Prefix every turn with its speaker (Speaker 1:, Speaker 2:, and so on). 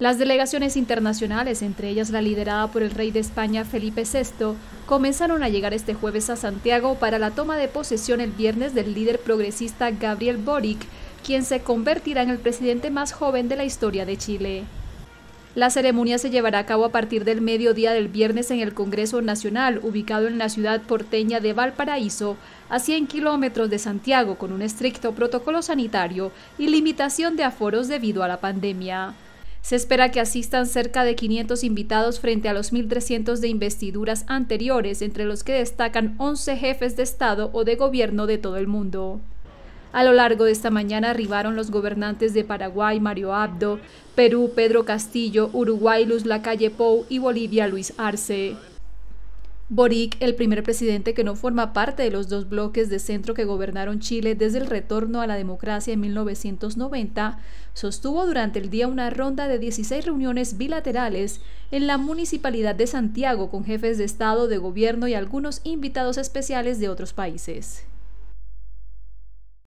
Speaker 1: Las delegaciones internacionales, entre ellas la liderada por el rey de España Felipe VI, comenzaron a llegar este jueves a Santiago para la toma de posesión el viernes del líder progresista Gabriel Boric, quien se convertirá en el presidente más joven de la historia de Chile. La ceremonia se llevará a cabo a partir del mediodía del viernes en el Congreso Nacional, ubicado en la ciudad porteña de Valparaíso, a 100 kilómetros de Santiago, con un estricto protocolo sanitario y limitación de aforos debido a la pandemia. Se espera que asistan cerca de 500 invitados frente a los 1.300 de investiduras anteriores, entre los que destacan 11 jefes de Estado o de gobierno de todo el mundo. A lo largo de esta mañana arribaron los gobernantes de Paraguay, Mario Abdo, Perú, Pedro Castillo, Uruguay, Luz Lacalle Pou y Bolivia, Luis Arce. Boric, el primer presidente que no forma parte de los dos bloques de centro que gobernaron Chile desde el retorno a la democracia en 1990, sostuvo durante el día una ronda de 16 reuniones bilaterales en la Municipalidad de Santiago con jefes de Estado, de Gobierno y algunos invitados especiales de otros países.